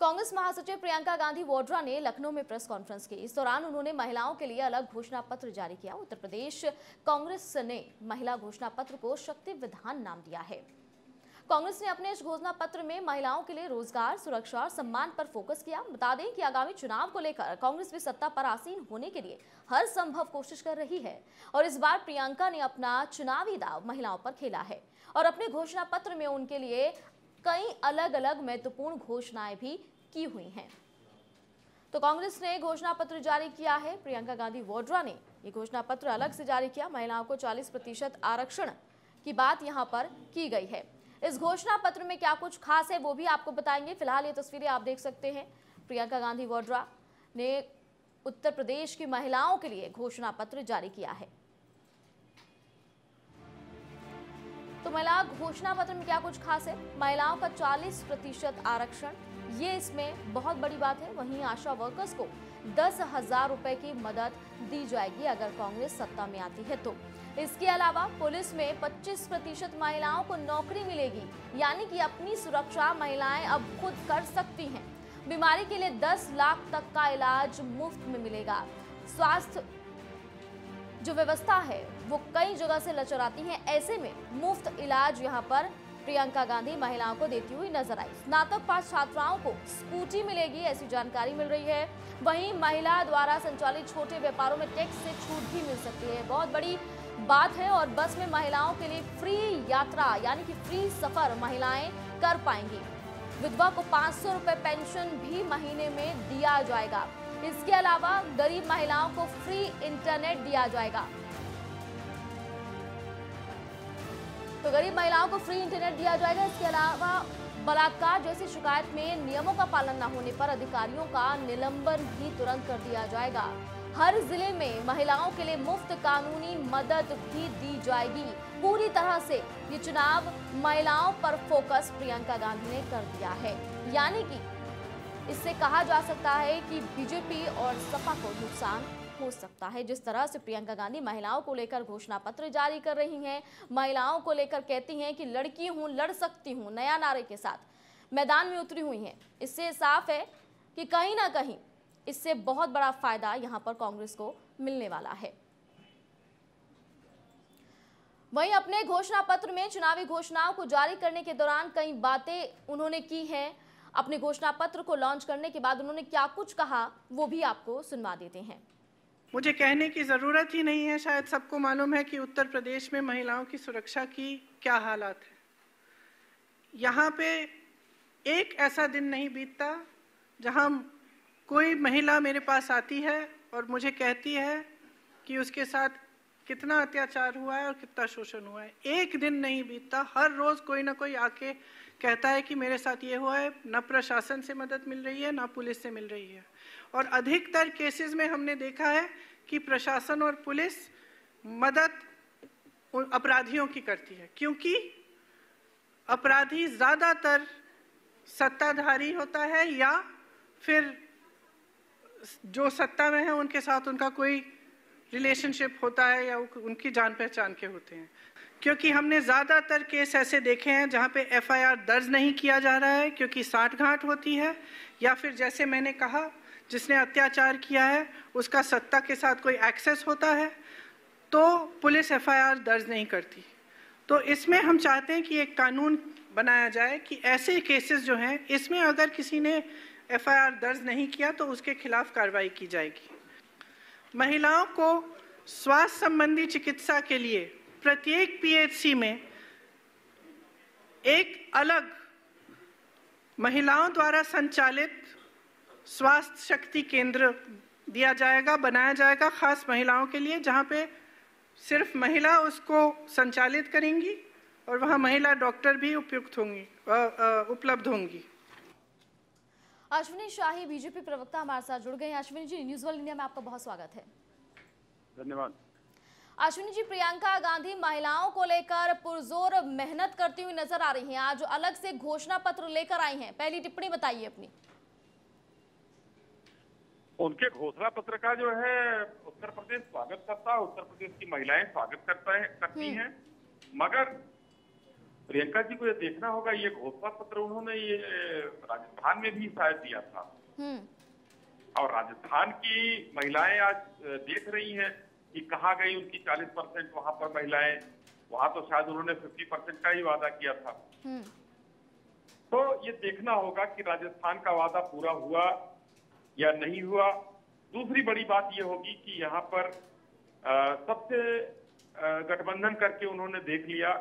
कांग्रेस महासचिव प्रियंका गांधी वाड्रा ने लखनऊ में प्रेस कॉन्फ्रेंस की। इस दौरान उन्होंने महिलाओं के लिए अलग घोषणा पत्र जारी किया। उत्तर प्रदेश कांग्रेस ने महिला घोषणा पत्र को शक्ति विधान नाम दिया है। कांग्रेस ने अपने इस घोषणा पत्र में महिलाओं के लिए रोज़गार, सुरक्षा और सम्मान पर फोकस किया। बता दें कि आगामी चुनाव को लेकर कांग्रेस भी सत्ता पर आसीन होने के लिए हर संभव कोशिश कर रही है और इस बार प्रियंका ने अपना चुनावी दाव महिलाओं पर खेला है और अपने घोषणा पत्र में उनके लिए कई अलग अलग महत्वपूर्ण घोषणाएँ भी की हुई हैं। तो कांग्रेस ने घोषणा पत्र जारी किया है। प्रियंका गांधी वाड्रा ने ये घोषणा पत्र अलग से जारी किया। महिलाओं को 40 प्रतिशत आरक्षण की बात यहाँ पर की गई है। इस घोषणा पत्र में क्या कुछ खास है वो भी आपको बताएँगे। फ़िलहाल ये तस्वीरें आप देख सकते हैं। प्रियंका गांधी वाड्रा ने उत्तर प्रदेश की महिलाओं के लिए घोषणा पत्र जारी किया है। तो महिला घोषणा पत्र में क्या कुछ खास है? महिलाओं का 40 प्रतिशत आरक्षण। ये इसमें बहुत बड़ी बात है। वहीं आशा वर्कर्स को दस हज़ार रुपए की मदद दी जाएगी अगर कांग्रेस सत्ता में आती है तो। इसके अलावा पुलिस में 25 प्रतिशत महिलाओं को नौकरी मिलेगी, यानी कि अपनी सुरक्षा महिलाएँ अब खुद कर सकती हैं। बीमारी के लिए 10 लाख तक का इलाज मुफ़्त में मिलेगा। स्वास्थ्य जो व्यवस्था है, वो कई जगह से लचराती है। ऐसे में मुफ़्त इलाज यहाँ पर प्रियंका गांधी महिलाओं को देती हुई नज़र आई। स्नातक पास छात्राओं को स्कूटी मिलेगी, ऐसी जानकारी मिल रही है। वहीं महिला द्वारा संचालित छोटे व्यापारों में टैक्स से छूट भी मिल सकती है। बहुत बड़ी बात है और बस में महिलाओं के लिए फ्री यात्रा, यानी कि फ्री सफ़र महिलाएँ कर पाएँगी। विधवा को पाँच सौ पेंशन भी महीने में दिया जाएगा। इसके अलावा गरीब महिलाओं को फ्री इंटरनेट दिया जाएगा। तो गरीब महिलाओं को फ्री इंटरनेट दिया जाएगा। इसके अलावा बलात्कार जैसी शिकायत में नियमों का पालन न होने पर अधिकारियों का निलंबन भी तुरंत कर दिया जाएगा। हर ज़िले में महिलाओं के लिए मुफ़्त कानूनी मदद भी दी जाएगी। पूरी तरह से ये चुनाव महिलाओं पर फोकस प्रियंका गांधी ने कर दिया है। यानी कि इससे कहा जा सकता है कि बीजेपी और सपा को नुकसान हो सकता है। जिस तरह से प्रियंका गांधी महिलाओं को लेकर घोषणा पत्र जारी कर रही हैं, महिलाओं को लेकर कहती हैं कि लड़की हूँ, लड़ सकती हूँ, नया नारे के साथ। मैदान में उतरी हुई हैं। इससे साफ़ है कि कहीं ना कहीं इससे बहुत बड़ा फ़ायदा यहाँ पर कांग्रेस को मिलने वाला है। वहीं अपने घोषणा पत्र में चुनावी घोषणाओं को जारी करने के दौरान कई बातें उन्होंने की हैं। अपने घोषणा पत्र को लॉन्च करने के बाद उन्होंने क्या कुछ कहा, वो भी आपको सुनवा देते हैं। मुझे कहने की ज़रूरत ही नहीं है, शायद सबको मालूम है कि उत्तर प्रदेश में महिलाओं की सुरक्षा की क्या हालात है। यहाँ पे एक ऐसा दिन नहीं बीतता जहाँ कोई महिला मेरे पास आती है और मुझे कहती है कि उसके साथ कितना अत्याचार हुआ है और कितना शोषण हुआ है। एक दिन नहीं बीतता, हर रोज कोई ना कोई आके कहता है कि मेरे साथ ये हुआ है, न प्रशासन से मदद मिल रही है, ना पुलिस से मिल रही है। और अधिकतर केसेस में हमने देखा है कि प्रशासन और पुलिस मदद अपराधियों की करती है, क्योंकि अपराधी ज़्यादातर सत्ताधारी होता है या फिर जो सत्ता में है उनके साथ उनका कोई रिलेशनशिप होता है या उनकी जान पहचान के होते हैं। क्योंकि हमने ज़्यादातर केस ऐसे देखे हैं जहाँ पे एफआईआर दर्ज नहीं किया जा रहा है क्योंकि साठ घाट होती है, या फिर जैसे मैंने कहा, जिसने अत्याचार किया है, उसका सत्ता के साथ कोई एक्सेस होता है तो पुलिस एफआईआर दर्ज नहीं करती। तो इसमें हम चाहते हैं कि एक कानून बनाया जाए कि ऐसे केसेस जो हैं, इसमें अगर किसी ने एफआईआर दर्ज नहीं किया तो उसके खिलाफ कार्रवाई की जाएगी। महिलाओं को स्वास्थ्य संबंधी चिकित्सा के लिए प्रत्येक पीएचसी में एक अलग महिलाओं द्वारा संचालित स्वास्थ्य शक्ति केंद्र दिया जाएगा, बनाया जाएगा खास महिलाओं के लिए, जहाँ पे सिर्फ़ महिला उसको संचालित करेंगी और वहाँ महिला डॉक्टर भी उपयुक्त होंगी उपलब्ध होंगी। अश्विनी शाही बीजेपी प्रवक्ता हमारे साथ जुड़ गए हैं। Ashwini ji news world India में आपका बहुत स्वागत है। धन्यवाद। अश्विनी जी प्रियंका गांधी महिलाओं को लेकर पुरजोर मेहनत करती हुई नज़र आ रही हैं। आज अलग से घोषणा पत्र लेकर आई हैं। पहली टिप्पणी बताइए अपनी। उनके घोषणा पत्र का जो है उत्तर प्रदेश स्वागत करता है उत्तर प्रदेश की महिलाएँ स्वागत करता है करती हैं। मगर प्रियंका जी को ये देखना होगा ये घोषणा पत्र उन्होंने ये राजस्थान में भी शायद दिया था। हम्म। और राजस्थान की महिलाएँ आज देख रही हैं कि कहाँ गई उनकी 40 परसेंट वहाँ पर महिलाएँ। वहाँ तो शायद उन्होंने 50 परसेंट का ही वादा किया था। हम्म। तो ये देखना होगा कि राजस्थान का वादा पूरा हुआ या नहीं हुआ। दूसरी बड़ी बात ये होगी कि यहाँ पर सबसे गठबंधन करके उन्होंने देख लिया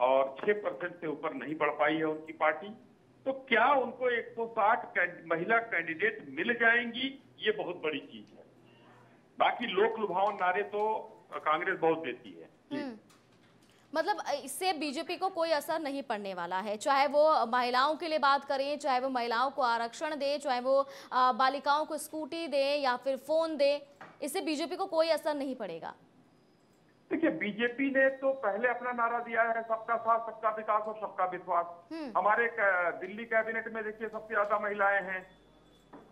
और 6 परसेंट से ऊपर नहीं बढ़ पाई है उनकी पार्टी तो क्या उनको 160 कैंड- महिला कैंडिडेट मिल जाएँगी? ये बहुत बड़ी चीज़ है। बाकी लोक लुभावन नारे तो कांग्रेस बहुत देती है। हम्म। मतलब इससे बीजेपी को कोई असर नहीं पड़ने वाला है। चाहे वो महिलाओं के लिए बात करें, चाहे वो महिलाओं को आरक्षण दे, चाहे वो बालिकाओं को स्कूटी दे या फिर फ़ोन दे, इससे बीजेपी को कोई असर नहीं पड़ेगा। देखिए बीजेपी ने तो पहले अपना नारा दिया है सबका साथ सबका विकास और सबका विश्वास। हम्म। हमारे दिल्ली कैबिनेट में देखिए सबसे ज़्यादा महिलाएँ हैं।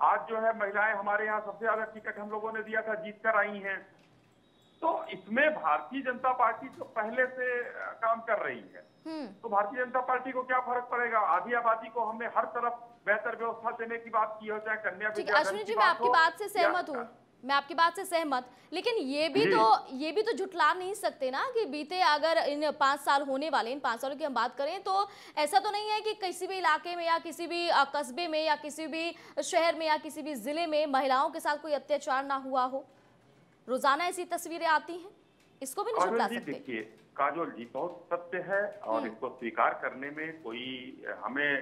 आज जो है महिलाएँ हमारे यहाँ सबसे ज़्यादा टिकट हम लोगों ने दिया था जीत कर आई हैं। तो इसमें भारतीय जनता पार्टी तो पहले से काम कर रही है। हम्म। तो भारतीय जनता पार्टी को क्या फ़र्क पड़ेगा? आधी आबादी को हमने हर तरफ़ बेहतर व्यवस्था देने की बात की हो चाहे कन्या अश्विनी जी मैं आपकी बात से सहमत हूँ। मैं आपकी बात से सहमत लेकिन ये भी तो ये भी तो झुटला नहीं सकते ना कि बीते अगर इन पाँच साल होने वाले इन पाँच सालों की हम बात करें तो ऐसा तो नहीं है कि किसी भी इलाके में या किसी भी कस्बे में या किसी भी शहर में या किसी भी ज़िले में महिलाओं के साथ कोई अत्याचार ना हुआ हो। रोज़ाना ऐसी तस्वीरें आती हैं। इसको भी नहीं झुटला सकते। काजोल जी बहुत सत्य है और हम्म। इसको स्वीकार करने में कोई हमें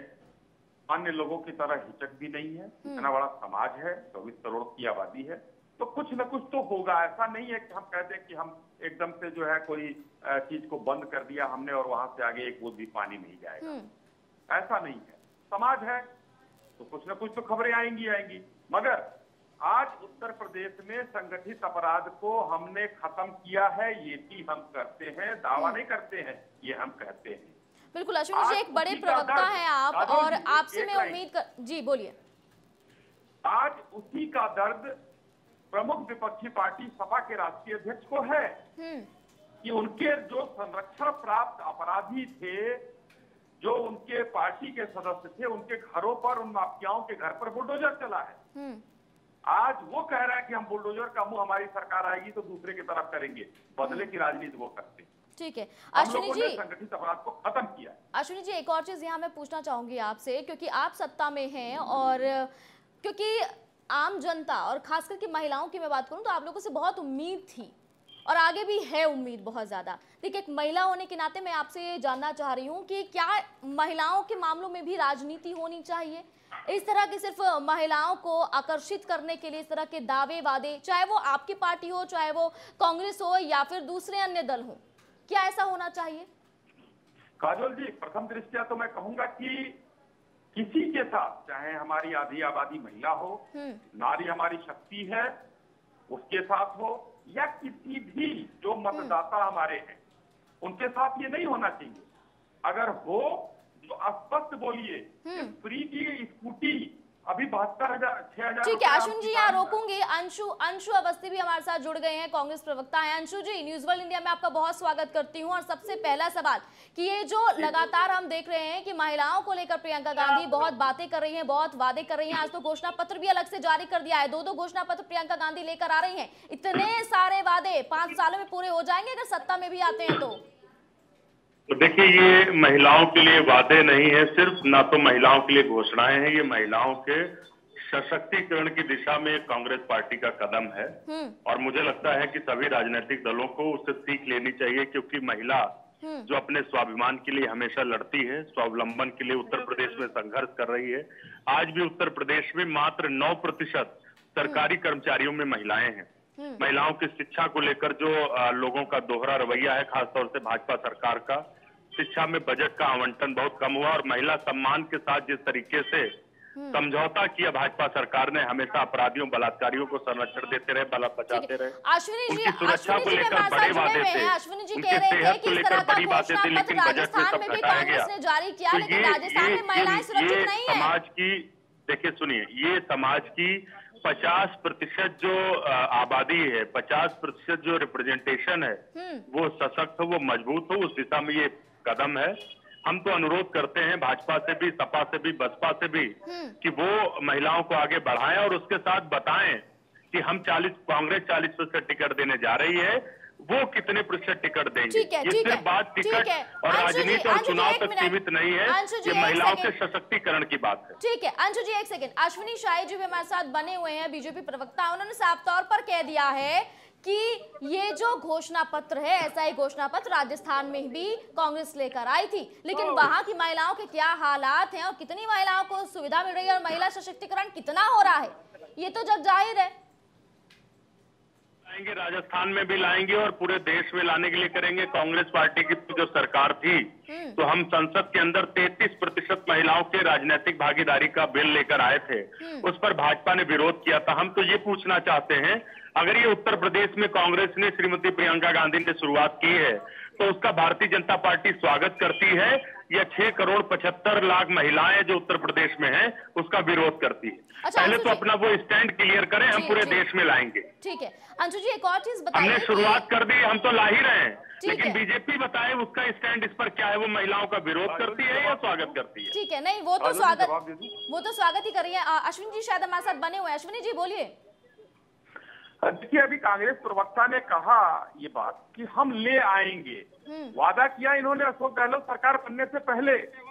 अन्य लोगों की तरह हिचक भी नहीं है। हम्म। इतना बड़ा समाज है चौबीस करोड़ की आबादी है। तो कुछ न कुछ तो होगा। ऐसा नहीं है कि हम कह दें कि हम एकदम से जो है कोई चीज़ को बंद कर दिया हमने और वहाँ से आगे एक बूंद भी पानी नहीं जाएगा। हम्म। ऐसा नहीं है। समाज है तो कुछ ना कुछ तो खबरें आएँगी आएँगी। मगर आज उत्तर प्रदेश में संगठित अपराध को हमने खत्म किया है ये भी हम करते हैं दावा नहीं करते हैं ये हम कहते हैं। बिल्कुल अश्विनी जी एक बड़े प्रवक्ता हैं आप और आपसे मैं उम्मीद कर जी बोलिए। आज उसी का दर्द प्रमुख विपक्षी पार्टी सपा के राष्ट्रीय अध्यक्ष को है। हम्म। कि उनके जो संरक्षण प्राप्त अपराधी थे जो उनके पार्टी के सदस्य थे उनके घरों पर उन माफियाओं के घर पर बुलडोजर चला है। हम्म। आज वो कह रहा है कि हम बुलडोजर का मुँह हमारी सरकार आएगी तो दूसरे की तरफ़ करेंगे। बदले की राजनीति वो करते हैं। ठीक है। अश्विनी जी संगठित अपराध को खत्म किया अश्विनी जी एक और चीज़ यहाँ मैं पूछना चाहूँगी आपसे क्योंकि आप सत्ता में हैं और क्योंकि आम जनता और खास करके महिलाओं की मैं बात करूँ तो आप लोगों से बहुत उम्मीद थी और आगे भी है उम्मीद बहुत ज़्यादा। देखिए, एक महिला होने के नाते मैं आपसे जानना चाह रही हूँ कि क्या महिलाओं के मामलों में भी राजनीति होनी चाहिए? इस तरह की सिर्फ़ महिलाओं को आकर्षित करने के लिए, इस तरह के दावे वादे, चाहे वो आपकी पार्टी हो, चाहे वो कांग्रेस हो या फिर दूसरे अन्य दल हो, क्या ऐसा होना चाहिए? काजोल जी, प्रथम दृष्टया तो मैं कहूँगा कि किसी के साथ चाहे हमारी आधी आबादी महिला हो हम्म। नारी हमारी शक्ति है उसके साथ हो या किसी भी जो मतदाता हमारे हैं उनके साथ ये नहीं होना चाहिए। अगर हो जो अस्पष्ट बोलिए हम्म। फ्री की स्कूटी अभी बहत्तर हज़ार छह हज़ार ठीक है अश्विन जी यहाँ रोकूँगी। अंशु अंशु अवस्थी भी हमारे साथ जुड़ गए हैं कांग्रेस प्रवक्ता हैं। Anshu ji news world India में आपका बहुत स्वागत करती हूँ। और सबसे पहला सवाल कि ये जो लगातार हम देख रहे हैं कि महिलाओं को लेकर प्रियंका गांधी बहुत बातें कर रही हैं बहुत वादे कर रही हैं। आज तो घोषणा पत्र भी अलग से जारी कर दिया है। दो दो घोषणा पत्र प्रियंका गांधी लेकर आ रही हैं। इतने सारे वादे पाँच सालों में पूरे हो जाएँगे अगर सत्ता में भी आते हैं तो? तो देखिए ये महिलाओं के लिए वादे नहीं है सिर्फ़ ना तो महिलाओं के लिए घोषणाएँ हैं ये महिलाओं के सशक्तिकरण की दिशा में कांग्रेस पार्टी का कदम है। हम्म। और मुझे लगता है कि सभी राजनीतिक दलों को उससे सीख लेनी चाहिए क्योंकि महिला हम्म। जो अपने स्वाभिमान के लिए हमेशा लड़ती है स्वावलंबन के लिए उत्तर प्रदेश में संघर्ष कर रही है आज भी उत्तर प्रदेश में मात्र नौ प्रतिशत सरकारी कर्मचारियों में महिलाएँ हैं। महिलाओं की शिक्षा को लेकर जो लोगों का दोहरा रवैया है खासतौर से भाजपा सरकार का शिक्षा में बजट का आवंटन बहुत कम हुआ और महिला सम्मान के साथ जिस तरीके से हम्म। समझौता किया भाजपा सरकार ने हमेशा अपराधियों बलात्कारियों को संरक्षण देते रहे बल बचाते रहे। अश्विनी जी उनकी सुरक्षा को लेकर बड़े वादे थे। अश्विनी जी उनके कह रहे थे सेहत कि इस लेकर तरह का बड़ी बातें घोषणा थी पत्र लेकिन बजट में राजस्थान सब में भी घटाया कांग्रेस गया ने जारी किया तो लेकिन ये- राजस्थान में महिलाएँ सुरक्षित नहीं है। समाज की देखिए सुनिए ये समाज की पचास प्रतिशत जो आबादी है पचास प्रतिशत जो रिप्रेजेंटेशन है हम्म। वो सशक्त हो वो मज़बूत हो उस दिशा में ये कदम है। हम तो अनुरोध करते हैं भाजपा से भी सपा से भी बसपा से भी हम्म। कि वो महिलाओं को आगे बढ़ाएँ और उसके साथ बताएँ कि हम 40 कांग्रेस 40 प्रतिशत टिकट देने जा रही है। वो कितने प्रतिशत टिकट देंगे? ठीक है, ये ठीक सिर्फ़ बात टिकट। और राजनीति और चुनाव तक सीमित नहीं है। ये महिलाओं के सशक्तिकरण की बात है। ठीक है अंशु जी एक सेकंड अश्विनी शाही जी भी हमारे साथ बने हुए हैं बीजेपी प्रवक्ता। उन्होंने साफ़ तौर पर कह दिया है कि ये जो घोषणा पत्र है ऐसा ही घोषणा पत्र राजस्थान में भी कांग्रेस लेकर आई थी। लेकिन वहाँ की महिलाओं के क्या हालात हैं और कितनी महिलाओं को सुविधा मिल रही है और महिला सशक्तिकरण कितना हो रहा है? ये तो जब ज़ाहिर है। लाएँगे राजस्थान में भी लाएँगे और पूरे देश में लाने के लिए करेंगे कांग्रेस पार्टी की जो सरकार थी हम्म। तो हम संसद के अंदर 33 प्रतिशत महिलाओं के राजनीतिक भागीदारी का बिल लेकर आए थे हम्म। उस पर भाजपा ने विरोध किया था हम तो ये पूछना चाहते हैं अगर ये उत्तर प्रदेश में कांग्रेस ने श्रीमती प्रियंका गांधी ने शुरुआत की है तो उसका भारतीय जनता पार्टी स्वागत करती है या छह करोड़ पचहत्तर लाख महिलाएँ जो उत्तर प्रदेश में हैं उसका विरोध करती है। अच्छा, पहले तो अपना वो स्टैंड क्लियर करें हम पूरे देश में लाएँगे। ठीक है। अंशु जी एक और चीज़ बताइए। हमने शुरुआत कर दी हम तो ला ही रहे हैं। लेकिन बीजेपी बताए उसका स्टैंड इस पर क्या है? वो महिलाओं का विरोध करती है या स्वागत करती है? ठीक है नहीं वो तो स्वागत? वो तो स्वागत ही कर रही है अश्विनी जी शायद हमारे साथ बने हुए अश्विनी जी बोलिए। देखिए अभी कांग्रेस प्रवक्ता ने कहा ये बात कि हम ले आएँगे। हम्म। वादा किया इन्होंने अशोक गहलोत सरकार बनने से पहले।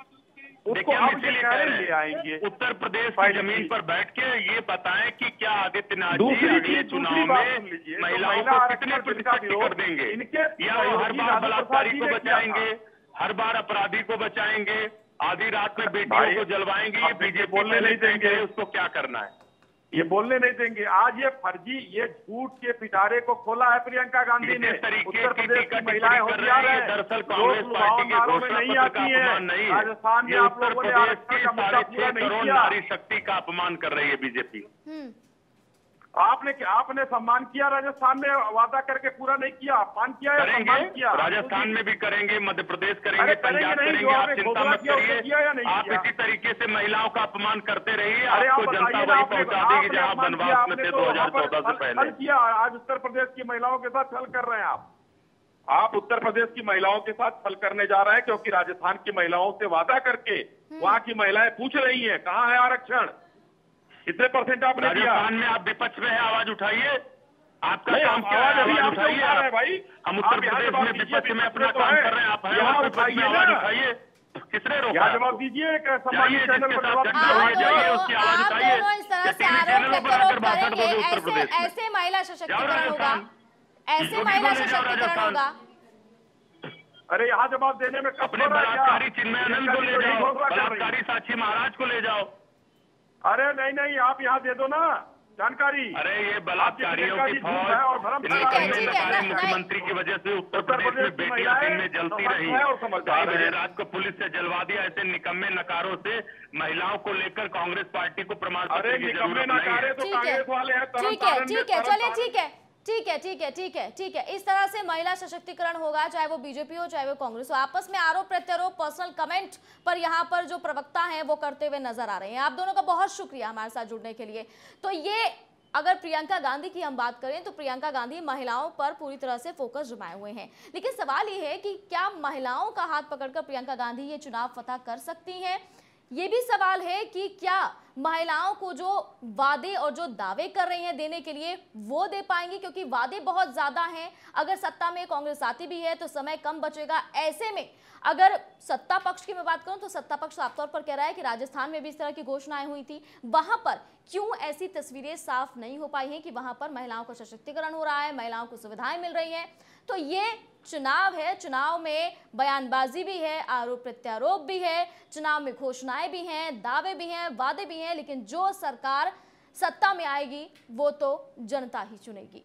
उसको हम हैं, ले आएँगे। उत्तर प्रदेश की ज़मीन पर बैठ के ये बताएँ कि क्या आदित्यनाथ जी दूसरी अगले चीज़, चुनाव दूसरी बात सुन में लीजिए, तो महिलाओं महिला को कितने प्रतिशत का टिकट विरोध देंगे? इनके या हर बार बलात्कारी को बचाएँगे? हर बार अपराधी को बचाएँगे? आधी रात में बेटियों को जलवाएँगे? बीजेपी बोलने नहीं देंगे। उसको क्या करना है? ये बोलने नहीं देंगे। आज ये फर्जी ये झूठ के पिटारे को खोला है प्रियंका गांधी ने। उत्तर प्रदेश की महिलाएँ होशियार है, दरअसल कांग्रेस लुभावन पार्टी के नारों में नहीं आती है। नहीं। राजस्थान में आप लोगों ने आरक्षण का मुद्दा पूरा नहीं किया। नारी शक्ति का अपमान कर रही है बीजेपी। हम्म। आपने आपने सम्मान किया राजस्थान में वादा करके पूरा नहीं किया अपमान किया या सम्मान किया? राजस्थान में भी करेंगे मध्य प्रदेश करेंगे पंजाब करेंगे आप चिंता मत करिए। आप इसी तरीके से महिलाओं का अपमान करते रहिए अरे आप आपको जनता वही पहुँचा देगी जहाँ किया, में थे तो वहाँ पर 2014 से पहले। छल किया आज उत्तर प्रदेश की महिलाओं के साथ छल कर रहे हैं आप। आप उत्तर प्रदेश की महिलाओं के साथ छल करने जा रहे हैं क्योंकि राजस्थान की महिलाओं से वादा करके वहाँ की महिलाएँ पूछ रही हैं कहाँ है आरक्षण? कितने परसेंट आपने दिया। राजस्थान में आप विपक्ष में है आवाज़ उठाइए। आपका काम क्या है? आवाज़ अभी उठाइए उठा रहे हैं आप। भाई। हम उत्तर प्रदेश में विपक्ष में अपना तो काम कर रहे हैं आप हैं विपक्ष में आवाज़ उठाइए। किसने रोका? जवाब दीजिए उसकी आवाज़ उठाइए। चैनलों पर आकर भाषण दोगे उत्तर ऐसे प्रदेश ऐसे महिला सशक्तिकरण होगा। ऐसे महिला सशक्तिकरण होगा। अरे यहाँ जवाब देने में अपने क्या? बलात्कारी चिन्मयानंद को ले जाओ तो। बलात्कारी साक्षी महाराज को ले जाओ। अरे नहीं नहीं आप यहाँ दे दो ना। जानकारी। अरे ये बलात्कारियों की है फौज मुख्यमंत्री की वजह से उत्तर प्रदेश में बेटियाँ दिन में जलती रही। है ढाई बजे रात को पुलिस से जलवा दिया ऐसे निकम्मे नकारों से महिलाओं को लेकर कांग्रेस पार्टी को प्रमाण अरे निकम्मे नकारे तो कांग्रेस वाले हैं ठीक है ठीक है चलिए ठीक है। ठीक है ठीक है ठीक है ठीक है। इस तरह से महिला सशक्तिकरण होगा, चाहे वो बीजेपी हो, चाहे वो कांग्रेस हो। आपस में आरोप प्रत्यारोप पर्सनल कमेंट पर यहाँ पर जो प्रवक्ता हैं, वो करते हुए नज़र आ रहे हैं। आप दोनों का बहुत शुक्रिया हमारे साथ जुड़ने के लिए। तो ये अगर प्रियंका गांधी की हम बात करें तो प्रियंका गांधी महिलाओं पर पूरी तरह से फोकस जमाए हुए हैं। लेकिन सवाल ये है कि क्या महिलाओं का हाथ पकड़कर प्रियंका गांधी ये चुनाव फतह कर सकती हैं? ये भी सवाल है कि क्या महिलाओं को जो वादे और जो दावे कर रही हैं देने के लिए वो दे पाएँगी? क्योंकि वादे बहुत ज़्यादा हैं। अगर सत्ता में कांग्रेस आती भी है तो समय कम बचेगा। ऐसे में अगर सत्ता पक्ष की मैं बात करूँ तो सत्ता पक्ष साफ़ तौर पर कह रहा है कि राजस्थान में भी इस तरह की घोषणाएँ हुई थी। वहाँ पर क्यों ऐसी तस्वीरें साफ़ नहीं हो पाई हैं कि वहाँ पर महिलाओं का सशक्तिकरण हो रहा है, महिलाओं को सुविधाएँ मिल रही हैं? तो ये चुनाव है। चुनाव में बयानबाजी भी है, आरोप प्रत्यारोप भी है, चुनाव में घोषणाएँ भी हैं, दावे भी हैं, वादे भी हैं, लेकिन जो सरकार सत्ता में आएगी, वो तो जनता ही चुनेगी।